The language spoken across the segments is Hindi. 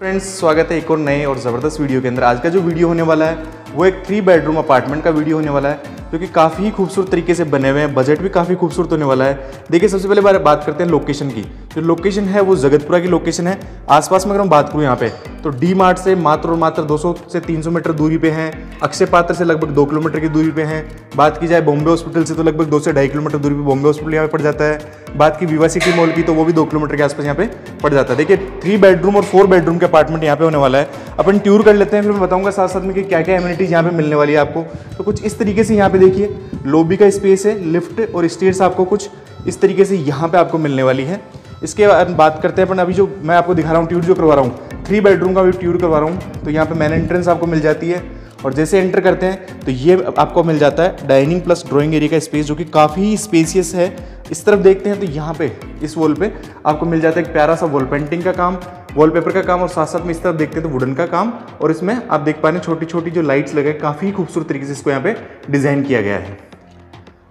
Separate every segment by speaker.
Speaker 1: फ्रेंड्स, स्वागत है एक और नए और ज़बरदस्त वीडियो के अंदर। आज का जो वीडियो होने वाला है, वो एक थ्री बेडरूम अपार्टमेंट का वीडियो होने वाला है। जो कि काफ़ी ही खूबसूरत तरीके से बने हुए हैं बजट भी काफ़ी खूबसूरत होने वाला है। देखिए, सबसे पहले बार बात करते हैं लोकेशन की। जो लोकेशन है, वो जगतपुरा की लोकेशन है। आसपास में अगर हम बात करूँ यहाँ पे तो डी मार्ट से मात्र और मात्र 200 से 300 मीटर दूरी पे हैं। अक्षय पात्र से लगभग दो किलोमीटर की दूरी पे हैं। बात की जाए बॉम्बे हॉस्पिटल से तो लगभग दो से ढाई किलोमीटर दूरी पे बॉम्बे हॉस्पिटल यहाँ पे पड़ जाता है। बात की विवा सिटी मॉल की तो वो भी दो किलोमीटर के आसपास यहाँ पे पड़ जाता है। देखिए थ्री बेडरूम और फोर बेडरूम के अपार्टमेंट यहाँ पे होने वाला है। अपन टूर कर लेते हैं, फिर मैं बताऊँगा साथ साथ में कि क्या क्या एम्यूनिटीज यहाँ पे मिलने वाली है आपको। तो कुछ इस तरीके से यहाँ पे देखिए लॉबी का स्पेस है लिफ्ट और स्टेयर्स आपको कुछ इस तरीके से यहाँ पे आपको मिलने वाली है। इसके बाद बात करते हैं अपन अभी जो मैं आपको दिखा रहा हूँ ट्यूर जो करवा रहा हूँ। थ्री बेडरूम का भी ट्यूर करवा रहा हूँ। तो यहाँ पे मैन एंट्रेंस आपको मिल जाती है। और जैसे एंटर करते हैं तो ये आपको मिल जाता है। डाइनिंग प्लस ड्रॉइंग एरिया का स्पेस जो कि काफ़ी स्पेसियस है। इस तरफ़ देखते हैं तो यहाँ पे, इस वॉल पे आपको मिल जाता है एक प्यारा सा वॉल पेंटिंग का काम वॉलपेपर का काम और साथ साथ में इस तरफ़ देखते हैं तो वुडन का काम और इसमें आप देख पा रहे हैं छोटी छोटी जो लाइट्स लगे काफ़ी खूबसूरत तरीके से इसको यहाँ पे डिज़ाइन किया गया है।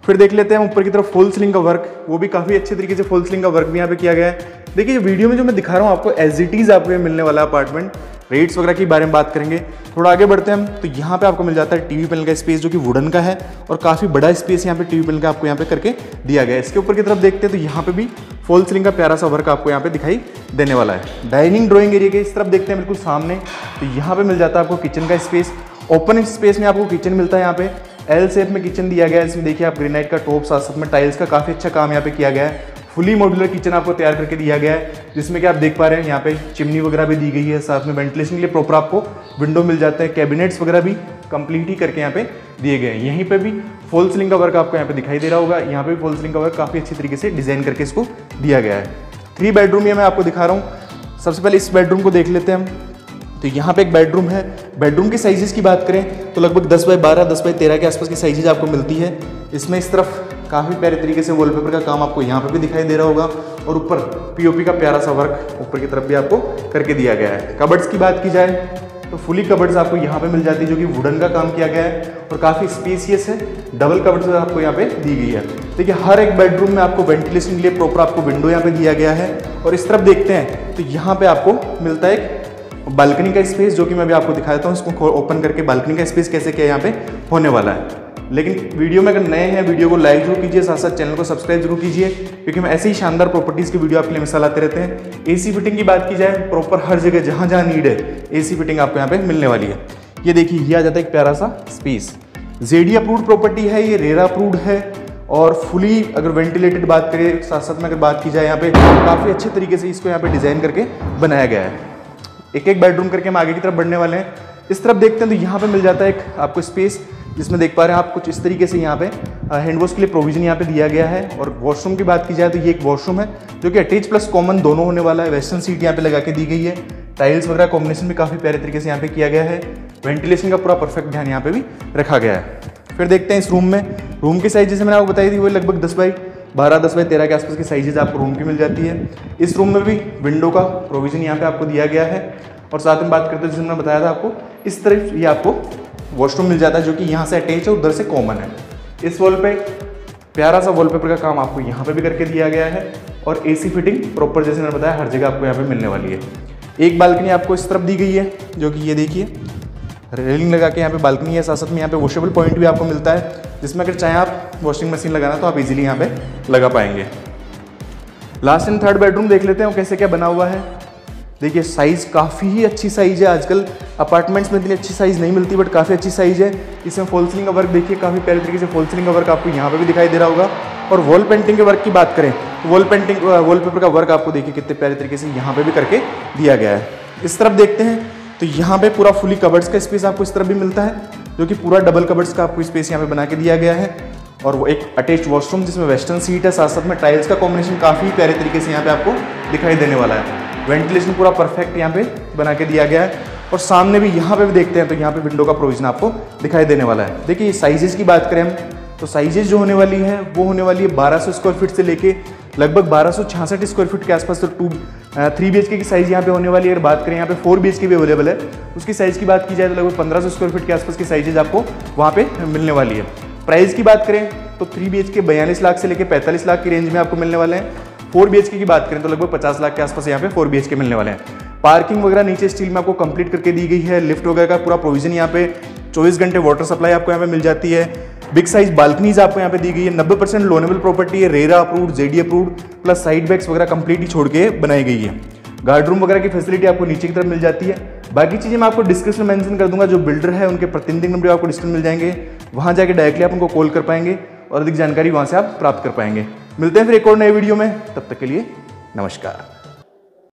Speaker 1: फिर देख लेते हैं ऊपर की तरफ़ फुल स्लिंग का वर्क वो भी काफ़ी अच्छे तरीके से फुल स्लिंग का वर्क भी यहाँ पे किया गया है। देखिए वीडियो में जो मैं दिखा रहा हूँ, आपको एज इट इज़ आपको मिलने वाला अपार्टमेंट रेट्स वगैरह के बारे में बात करेंगे। थोड़ा आगे बढ़ते हैं हम तो यहाँ पे आपको मिल जाता है टीवी पैनल का स्पेस जो कि वुडन का है और काफ़ी बड़ा स्पेस यहाँ पे टीवी पैनल का आपको यहाँ पे करके दिया गया है। इसके ऊपर की तरफ़ देखते हैं तो यहाँ पे भी फॉल सीलिंग का प्यारा सा वर्क आपको यहाँ पे दिखाई देने वाला है। डाइनिंग ड्राइंग एरिया के इस तरफ़ देखते हैं बिल्कुल सामने तो यहाँ पे मिल जाता है आपको किचन का स्पेस ओपन स्पेस में आपको किचन मिलता है यहाँ पे। एल शेप में किचन दिया गया है, इसमें देखिए आप ग्रेनाइट का टॉप साथ साथ में टाइल्स का काफ़ी अच्छा काम यहाँ पे किया गया है। फुली मॉड्यूलर किचन आपको तैयार करके दिया गया है, जिसमें कि आप देख पा रहे हैं, यहाँ पे चिमनी वगैरह भी दी गई है, साथ में वेंटिलेशन के लिए प्रॉपर आपको विंडो मिल जाता है, कैबिनेट्स वगैरह भी कंप्लीट ही करके यहाँ पे दिए गए हैं। यहीं पे भी फॉल सीलिंग का वर्क आपको यहाँ पे दिखाई दे रहा होगा, यहाँ पे भी फॉल सीलिंग का वर्क काफ़ी अच्छी तरीके से डिज़ाइन करके इसको दिया गया है। थ्री बेडरूम ये मैं आपको दिखा रहा हूँ। सबसे पहले इस बेडरूम को देख लेते हैं हम। तो यहाँ पे एक बेडरूम है। बेडरूम के साइजेस की बात करें तो लगभग 10 बाय 12 10 बाय 13 के आसपास की साइजेज आपको मिलती है। इसमें इस तरफ़ काफ़ी प्यारे तरीके से वॉलपेपर का काम आपको यहाँ पे भी दिखाई दे रहा होगा और ऊपर पीओपी का प्यारा सा वर्क ऊपर की तरफ़ भी आपको करके दिया गया है। कबर्ड्स की बात की जाए तो फुली कबर्ड्स आपको यहाँ पे मिल जाती है, जो कि वुडन का काम किया गया है और काफ़ी स्पेसियस है। डबल कबर्ड्स आपको यहाँ पे दी गई है। देखिए, हर एक बेडरूम में आपको वेंटिलेशन के लिए प्रॉपर आपको विंडो यहाँ पे दिया गया है। और इस तरफ़ देखते हैं तो यहाँ पे आपको मिलता है एक बालकनी का स्पेस जो कि मैं अभी आपको दिखा देता हूँ, इसको ओपन करके बालकनी का स्पेस कैसे क्या यहाँ पे होने वाला है। लेकिन वीडियो में अगर नए हैं वीडियो को लाइक ज़रूर कीजिए साथ साथ चैनल को सब्सक्राइब ज़रूर कीजिए, क्योंकि मैं ऐसे ही शानदार प्रॉपर्टीज़ की वीडियो आपके लिए मिसाल आते रहते हैं। एसी फिटिंग की बात की जाए प्रॉपर हर जगह जहाँ जहाँ नीड है एसी फिटिंग आपको यहाँ पे मिलने वाली है। ये देखिए, ये आ जाता है एक प्यारा सा स्पेस जेडी अप्रूव्ड प्रॉपर्टी है, ये रेरा अप्रूव्ड है, और फुली अगर वेंटिलेटेड बात करें साथ साथ में अगर बात की जाए यहाँ पे, काफ़ी अच्छे तरीके से इसको यहाँ पे डिज़ाइन करके बनाया गया है। एक एक बेडरूम करके हम आगे की तरफ़ बढ़ने वाले हैं। इस तरफ़ देखते हैं तो यहाँ पे मिल जाता है एक आपको स्पेस जिसमें देख पा रहे हैं आप कुछ इस तरीके से यहाँ पे हैंड वॉश के लिए प्रोविज़न यहाँ पे दिया गया है। और वॉशरूम की बात की जाए तो ये एक वॉशरूम है, जो कि अटैच प्लस कॉमन दोनों होने वाला है। वेस्टर्न सीट यहाँ पे लगा के दी गई है। टाइल्स वगैरह कॉम्बिनेशन भी काफ़ी प्यारे तरीके से यहाँ पे किया गया है। वेंटिलेशन का पूरा परफेक्ट ध्यान यहाँ पे भी रखा गया है। फिर देखते हैं इस रूम में। रूम की साइज़ जैसे मैंने आपको बताई थी, वो लगभग दस बाई बारह दस बाई तेरह के आसपास की साइजेज आपको रूम की मिल जाती है। इस रूम में भी विंडो का प्रोविज़न यहाँ पे आपको दिया गया है। और साथ में बात करते हैं, जैसे मैंने बताया था आपको, इस तरफ़ ये आपको वॉशरूम मिल जाता है, जो कि यहाँ से अटैच है, उधर से कॉमन है। इस वॉल पे प्यारा सा वॉलपेपर का काम आपको यहाँ पे भी करके दिया गया है। और एसी फिटिंग प्रॉपर जैसे मैंने बताया, हर जगह आपको यहाँ पे मिलने वाली है। एक बालकनी आपको इस तरफ़ दी गई है, जो कि ये देखिए रेलिंग लगा के यहाँ पे बालकनी है साथ साथ में यहाँ पे वॉशेबल पॉइंट भी आपको मिलता है। जिसमें अगर चाहें आप वॉशिंग मशीन लगाना तो आप इजीली यहाँ पे लगा पाएँगे। लास्ट एंड थर्ड बेडरूम देख लेते हैं कैसे क्या बना हुआ है। देखिए साइज़ काफ़ी ही अच्छी साइज़ है। आजकल अपार्टमेंट्स में इतनी अच्छी साइज़ नहीं मिलती बट काफ़ी अच्छी साइज़ है। इसमें फॉल सीलिंग का वर्क देखिए, काफ़ी प्यारे तरीके से फॉल सीलिंग का वर्क आपको यहाँ पे भी दिखाई दे रहा होगा। और वॉल पेंटिंग के वर्क की बात करें तो वॉल पेंटिंग वॉलपेपर का वर्क आपको देखिए कितने प्यारे तरीके से यहाँ पे भी करके दिया गया है। इस तरफ़ देखते हैं तो यहाँ पे पूरा फुली कबर्ड्स का स्पेस आपको इस तरफ़ भी मिलता है। जो कि पूरा डबल कबर्ड्स का आपको स्पेस यहाँ पे बना के दिया गया है। और वो एक अटैच वॉशरूम जिसमें वेस्टर्न सीट है साथ साथ में टाइल्स का कॉम्बिनेशन काफ़ी प्यारे तरीके से यहाँ पे आपको दिखाई देने वाला है। वेंटिलेशन पूरा परफेक्ट यहाँ पे बना के दिया गया है। और सामने भी यहाँ पे भी देखते हैं तो यहाँ पे विंडो का प्रोविज़न आपको दिखाई देने वाला है। देखिए साइजेस की बात करें हम तो साइजेस जो होने वाली है, वो होने वाली है 1200 स्क्वायर फीट से लेके लगभग बारह स्क्वायर फीट के आसपास तो टू थ्री बी की साइज़ यहाँ पे होने वाली है। अगर बात करें, यहाँ पे फोर बी भी अवेलेबल है। उसकी साइज़ की बात की जाए तो लगभग पंद्रह स्क्वायर फीट के आसपास की साइजेज आपको वहाँ पे मिलने वाली है। प्राइस की बात करें तो थ्री बी के बयालीस लाख से लेकर पैंतालीस लाख की रेंज में आपको मिलने वाले हैं। फोर बी की बात करें तो लगभग पचास लाख के आसपास यहाँ पे फोर बी के मिलने वाले हैं। पार्किंग वगैरह नीचे स्टील में आपको कंप्लीट करके दी गई है। लिफ्ट वगैरह का पूरा प्रोविज़न यहाँ पे 24 घंटे वाटर सप्लाई आपको यहाँ पे मिल जाती है। बिग साइज़ बालकनीज आपको यहाँ पे दी गई है। 90 परसेंट लोनेबल प्रॉपर्टी है। RERA approve JD approve plus side bags वगैरह कंप्लीटली छोड़ के बनाई गई है। गार्ड रूम वगैरह की फैसिलिटी आपको नीचे की तरफ़ मिल जाती है। बाकी चीज़ें मैं आपको डिस्क्रिप्शन मेंशन कर दूँगा। जो बिल्डर है, उनके प्रतिनिधि नंबर आपको डिस्क्रिप्शन मिल जाएँगे। वहाँ जाके डायरेक्टली आप उनको कॉल कर पाएँगे और अधिक जानकारी वहाँ से आप प्राप्त कर पाएँगे। मिलते हैं फिर एक और नए वीडियो में। तब तक के लिए नमस्कार।